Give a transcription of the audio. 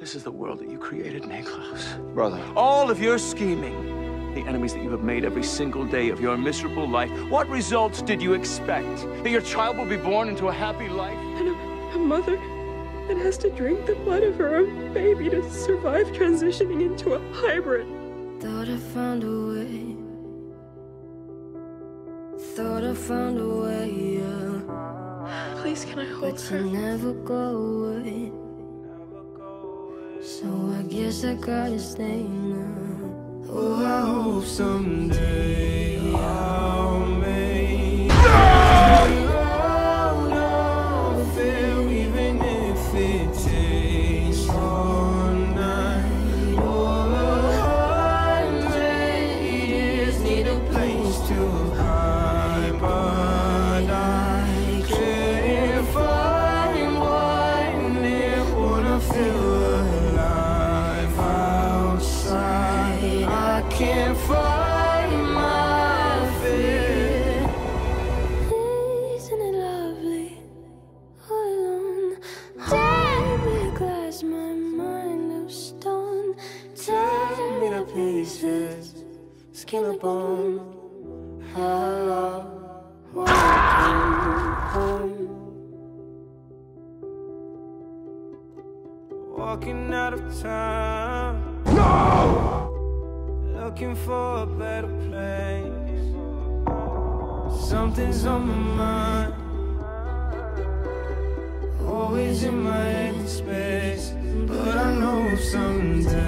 This is the world that you created, Niklaus. Brother. All of your scheming, the enemies that you have made every single day of your miserable life. What results did you expect? That your child will be born into a happy life? And a, a mother that has to drink the blood of her own baby to survive transitioning into a hybrid. Thought I found a way. Thought I found a way, yeah. Please, can I hold But her? never go away. So I guess I gotta stay now. Oh, I hope someday I'll make here, oh, even if it takes all night oh, years. Need a place to skin and bone. Hello, welcome home. Walking out of town. Looking for a better place. Something's on my mind. Always in my head space. But I know someday.